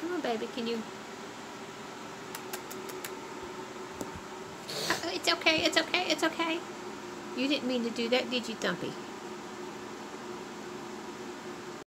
Come on, baby, can you... Uh, it's okay, it's okay, it's okay. You didn't mean to do that, did you, Thumpy?